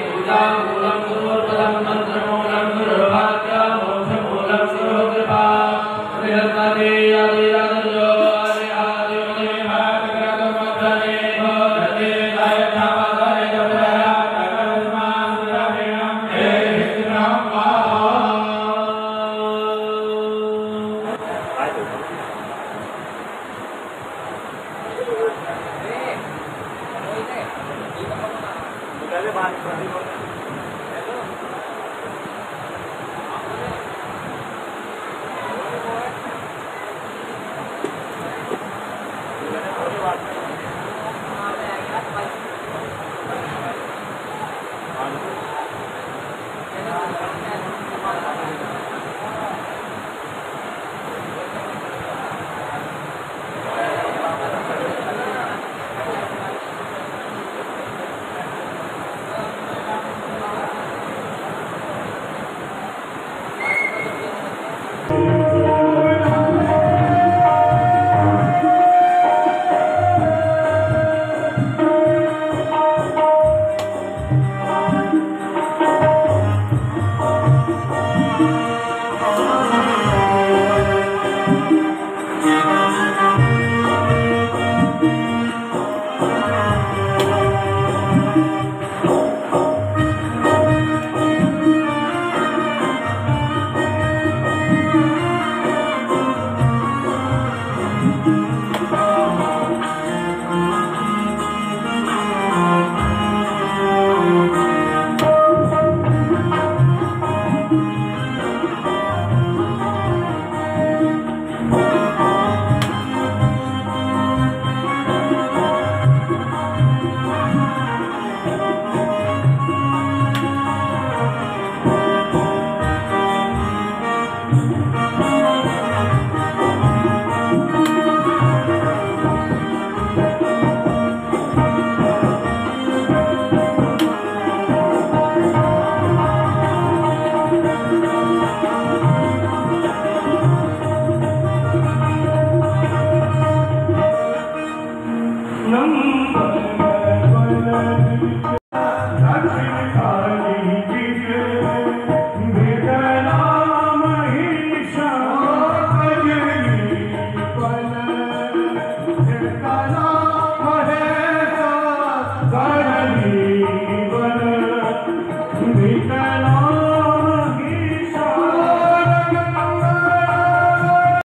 भगवते पूजामूलं गुरु